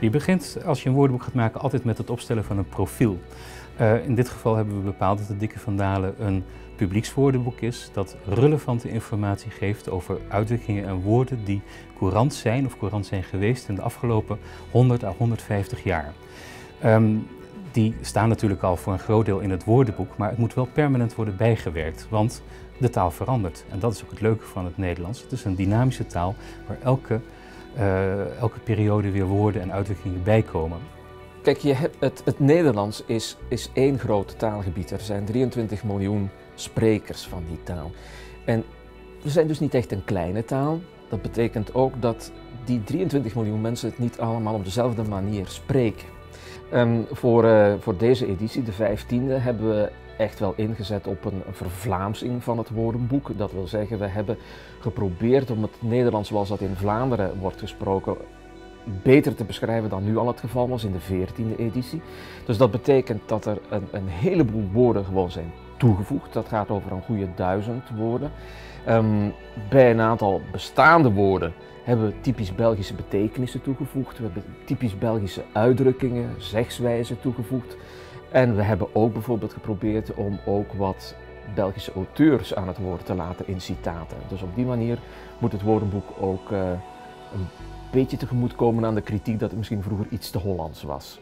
Je begint als je een woordenboek gaat maken altijd met het opstellen van een profiel. Uh, in dit geval hebben we bepaald dat het Dikke van Dalen een publiekswoordenboek is dat relevante informatie geeft over uitdrukkingen en woorden die courant zijn of courant zijn geweest in de afgelopen 100 à 150 jaar. Um, die staan natuurlijk al voor een groot deel in het woordenboek, maar het moet wel permanent worden bijgewerkt, want de taal verandert. En dat is ook het leuke van het Nederlands. Het is een dynamische taal waar elke, uh, elke periode weer woorden en uitdrukkingen bijkomen. Kijk, je hebt het, het Nederlands is, is één groot taalgebied. Er zijn 23 miljoen sprekers van die taal. En we zijn dus niet echt een kleine taal. Dat betekent ook dat die 23 miljoen mensen het niet allemaal op dezelfde manier spreken. Um, voor, uh, voor deze editie, de 15e, hebben we echt wel ingezet op een vervlaamsing van het woordenboek. Dat wil zeggen, we hebben geprobeerd om het Nederlands zoals dat in Vlaanderen wordt gesproken beter te beschrijven dan nu al het geval was in de 14e editie. Dus dat betekent dat er een, een heleboel woorden gewoon zijn toegevoegd. Dat gaat over een goede duizend woorden. Um, bij een aantal bestaande woorden hebben we typisch Belgische betekenissen toegevoegd. We hebben typisch Belgische uitdrukkingen, zegswijzen toegevoegd. En we hebben ook bijvoorbeeld geprobeerd om ook wat Belgische auteurs aan het woord te laten in citaten. Dus op die manier moet het woordenboek ook uh, een beetje tegemoetkomen aan de kritiek dat het misschien vroeger iets te Hollands was.